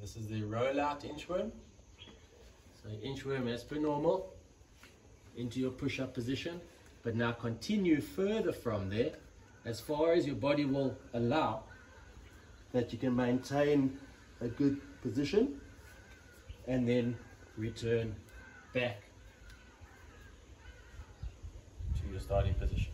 This is the rollout inchworm. So inchworm as per normal into your push-up position, but now continue further from there as far as your body will allow that you can maintain a good position and then return back to your starting position.